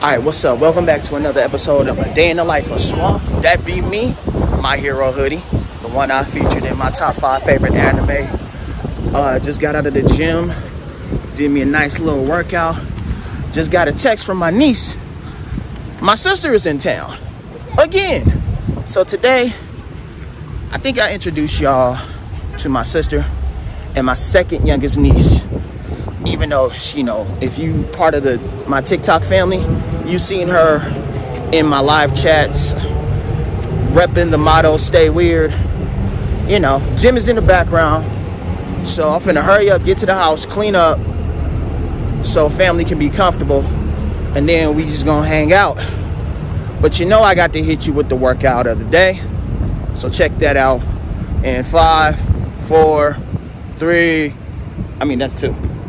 All right, what's up? Welcome back to another episode of A Day in the Life of Swa. That be me, my hero hoodie, the one I featured in my top five favorite anime. Uh, just got out of the gym, did me a nice little workout. Just got a text from my niece. My sister is in town again. So today, I think I introduced y'all to my sister and my second youngest niece even though you know if you part of the my tiktok family you've seen her in my live chats repping the motto stay weird. You know jim is in the background. So i'm finna hurry up get to the house clean up so family can be comfortable. And then we just gonna hang out. But you know i got to hit you with the workout of the day. So check that out. In five four three i mean that's two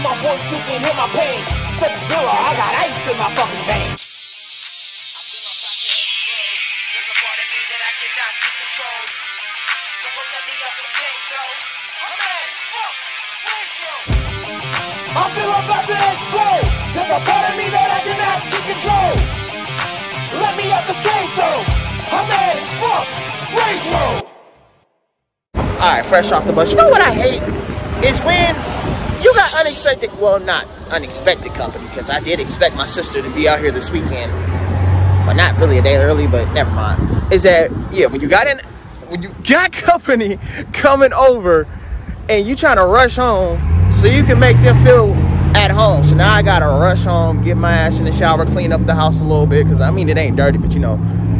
My voice, you can hear my pain? Sub zero, I got ice in my fucking veins. I feel about to explode. There's a part of me that I cannot control. Let me out the stage though. I'm mad as fuck. Rage mode. Alright, fresh off the bus. You know what I hate? Is when you got unexpected, well not unexpected company, because I did expect my sister to be out here this weekend. But not really a day early, but never mind. Is that, yeah, when you got in, when you got company coming over and you trying to rush home so you can make them feel at home. So now I gotta rush home, get my ass in the shower, clean up the house a little bit, because I mean, it ain't dirty, but you know,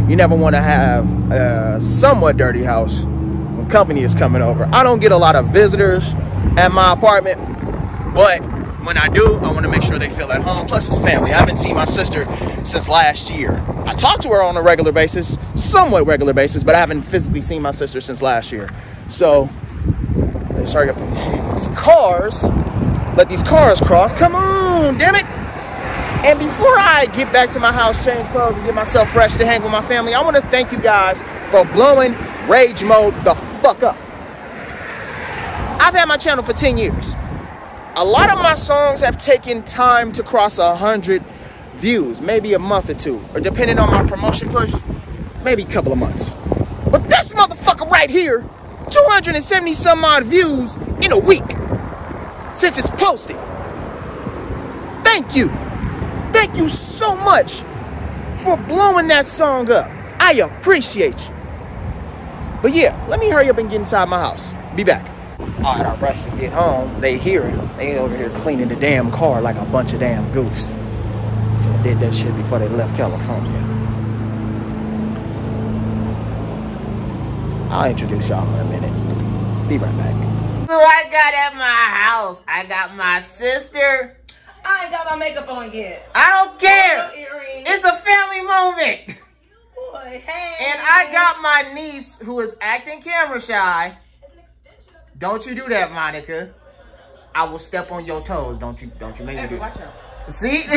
you never want to have a somewhat dirty house when company is coming over. I don't get a lot of visitors at my apartment, but when I do, I want to make sure they feel at home. Plus, it's family. I haven't seen my sister since last year. I talk to her on a regular basis, somewhat regular basis, but I haven't physically seen my sister since last year. So, up these cars. Let these cars cross. Come on, damn it. And before I get back to my house, change clothes, and get myself fresh to hang with my family, I want to thank you guys for blowing Rage Mode the fuck up. I've had my channel for 10 years. A lot of my songs have taken time to cross a hundred views, maybe a month or two, or depending on my promotion push, maybe a couple of months. But this motherfucker right here, 270 some odd views in a week since it's posted. Thank you. Thank you so much for blowing that song up. I appreciate you. But yeah, let me hurry up and get inside my house. Be back. Oh, All right, I rush to get home. They hear it. They ain't over here cleaning the damn car like a bunch of damn goofs. So did that shit before they left California. I'll introduce y'all in a minute. Be right back. Who I got at my house? I got my sister. I ain't got my makeup on yet. I don't care. Earrings. It's a family moment. Boy, hey. And I got my niece who is acting camera shy. Don't you do that, Monica. I will step on your toes. Don't you don't you make me do Watch out. See?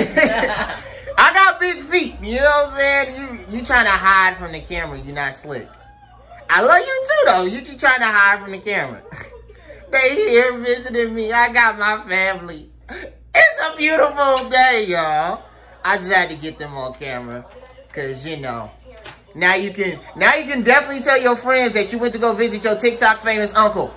I got big feet. You know what I'm saying? You you trying to hide from the camera. You're not slick. I love you too, though. You you trying to hide from the camera. they here visiting me. I got my family. It's a beautiful day, y'all. I just had to get them on camera. Cause you know. Now you can now you can definitely tell your friends that you went to go visit your TikTok famous uncle.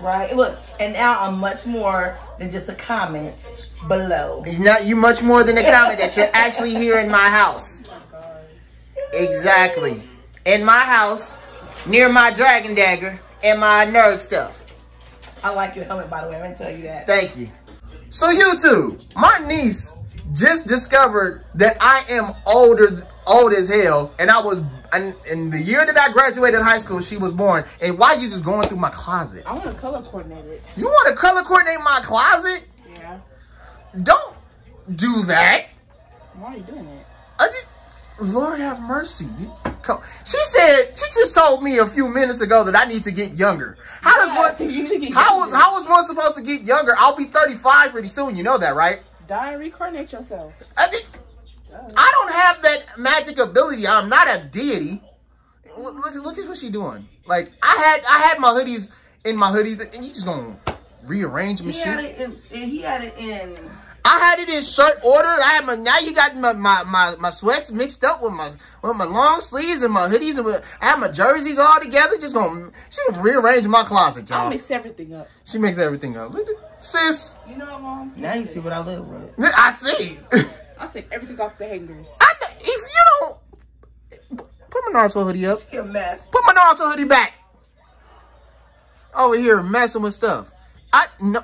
Right. Look, and now I'm much more than just a comment below. It's not you much more than a comment that you're actually here in my house. Oh my Exactly. In my house, near my dragon dagger and my nerd stuff. I like your helmet, by the way. I'm gonna tell you that. Thank you. So YouTube, my niece just discovered that I am older, old as hell, and I was, and in the year that I graduated high school, she was born. And why you just going through my closet? I want to color coordinate it. You want to color coordinate my closet? Yeah. Don't. do that. Why are you doing it? I just, Lord have mercy. You- come- She said she just told me a few minutes ago that I need to get younger. How does one? You need to get How was how was one supposed to get younger? I'll be 35 pretty soon. You know that, right? Die and reincarnate yourself. I, did- I don't have that magic ability. I'm not a deity. Look, look, look at what she doing. Like I had I had my hoodies in my hoodies, and you just gonna rearrange my He had shit. it in. in- He had it in. I had it in shirt order. I had my now you got my, my, my, my sweats mixed up with my with my long sleeves and my hoodies and with, I have my jerseys all together. Just gonna she rearrange my closet, y'all. mix everything up. She makes everything up. Sis. You know what, Mom? Now you see what I live with. I see. I'll take everything off the hangers. I know, if you don't put my Naruto hoodie up. He a mess. Put my Naruto hoodie back. Over here messing with stuff. I no.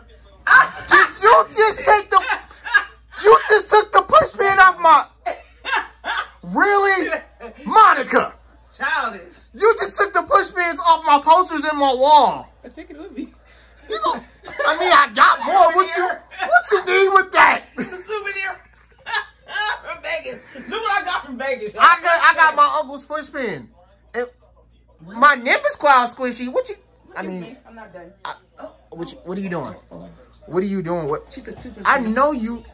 Did you just take the? You just took the push pin off my. Really, Monica? Childish. You just took the push pins off my posters in my wall. I take it with me. You know, I mean, I got more. What you what you need with that? The souvenir from Vegas. Look what I got from Vegas. I got I got my uncle's push pin. And my Nimbus squishy. What you? I mean, me, I'm not done. what you, what are you doing? What are you doing? What? She took two. I know you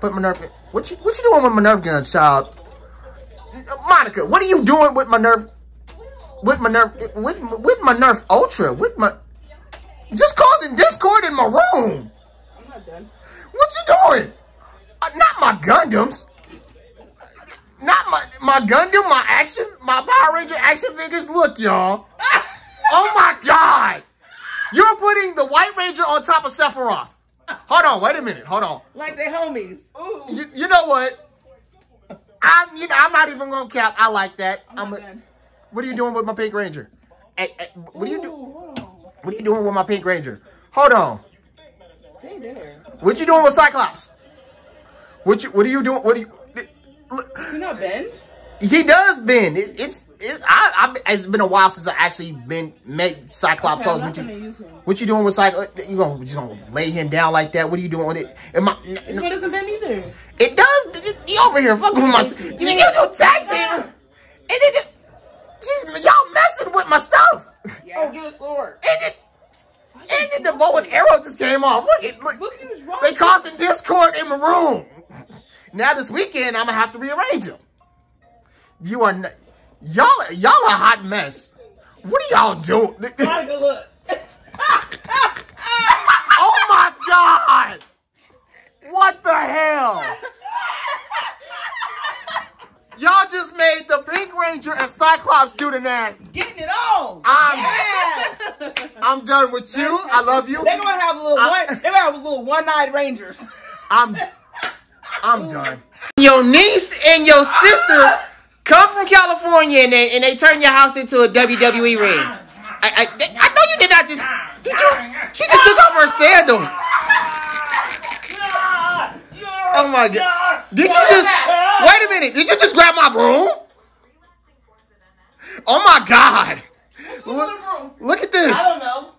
put my Nerf. What you what you doing with my Nerf gun, child? Monica, what are you doing with my Nerf? With my Nerf? With with my nerf ultra? With my just causing discord in my room? I'm not done. What you doing? Uh, not my Gundams. Not my my Gundam. My action. My Power Ranger action figures. Look, y'all. oh my God! You're putting the White Ranger on top of Sephiroth. Hold on. Wait a minute. Hold on. Like they homies. Ooh, You, you know what? I'm you know I'm not even gonna cap. I like that. I'm I'm a, what are you doing with my Pink Ranger? Hey, hey, what are you Ooh, do? hold on. What are you doing with my Pink Ranger? Hold on. Stay there. What you doing with Cyclops? What you What are you doing? What are you? Look, You not bend? He does bend. It, it's it's I, I it's been a while since I actually been met Cyclops Okay, I'm clothes. not What you. What you doing with Cyclops? You gonna you gonna lay him down like that? What are you doing with it? Am I, This one doesn't bend either. It does. It, you over here fucking with my. You get no tag team. And it, just y'all messing with my stuff. Yeah. Oh, get a sword. And it, and then the bow and arrow just came off. Look, it, look. Look. They causing discord in my room. Now this weekend, I'm gonna have to rearrange them. You are, n- y'all, y'all a hot mess. What are y'all doing? Look. oh my god! What the hell? Y'all just made the Pink Ranger and Cyclops do the nasty. Getting it on. I'm, yes. I'm done with you. I love you. They're gonna have a little I- one. They're gonna have a little one-eyed rangers. I'm, I'm done. Your niece and your sister California and they, and they turn your house into a WWE ring. I, I, I know you did not just. Did you? She just took off her sandal. Oh my god! Did you just? Wait a minute! Did you just grab my broom? Oh my god! Look, look at this! I don't know.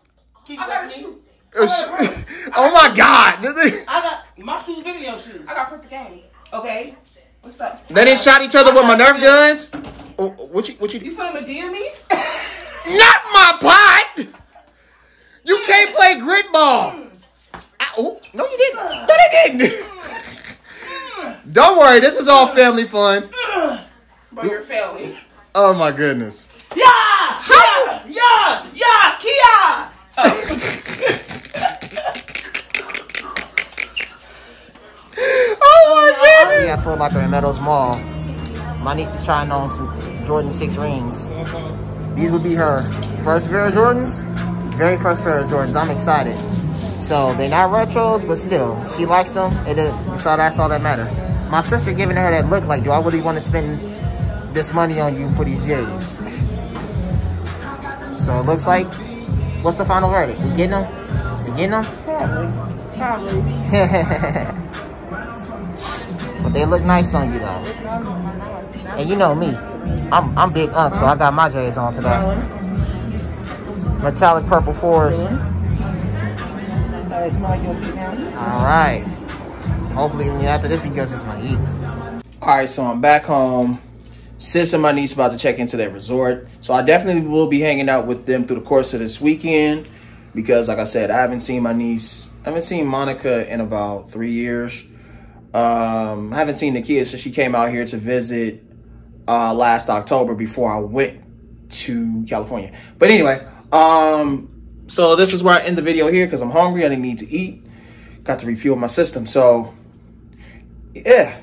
Keep I gotta with Oh, sh- oh my god! I got my shoes bigger than your shoes. I got perfect game. Okay. What's up? They didn't shot each other with my Nerf guns. Oh, what you? What you? You feeling a DM me? Not my pot. You can't play grit ball. Mm. I, oh, no, you didn't. No, they didn't. Mm. Don't worry, this is all mm. family fun. Bro, you're failing. Oh my goodness. Yeah! Yeah! Yeah! Yeah! Kia! Oh my goodness. Yeah, I feel like we're in Meadows Mall. My niece is trying on some Jordan 6 rings. These would be her first pair of Jordans. Very first pair of Jordans. I'm excited. So they're not retros, but still, she likes them. And it, so that's all that matter. My sister giving her that look like, do I really want to spend this money on you for these J's? So it looks like, what's the final verdict? We getting them? We getting them? Probably. Probably. But they look nice on you though. And you know me, I'm I'm big unk, so I got my J's on today. Metallic purple fours. All right. hopefully after this go to my eat. All right, so I'm back home. Sis and my niece about to check into their resort. So I definitely will be hanging out with them through the course of this weekend because like I said, I haven't seen my niece, I haven't seen Monica in about three years. Um, I haven't seen the kids, so she came out here to visit uh, last October before I went to California. But anyway, um, so this is where I end the video here because I'm hungry. I need to eat. Got to refuel my system. So, yeah.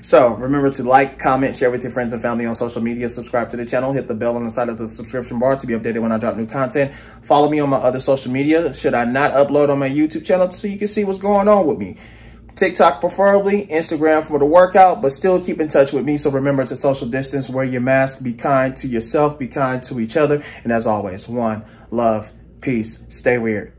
So remember to like, comment, share with your friends and family on social media, subscribe to the channel, hit the bell on the side of the subscription bar to be updated when I drop new content. Follow me on my other social media. Should I not upload on my YouTube channel so you can see what's going on with me. TikTok preferably, Instagram for the workout, but still keep in touch with me. So remember to social distance, wear your mask, be kind to yourself, be kind to each other. And as always, one, love, peace, stay weird.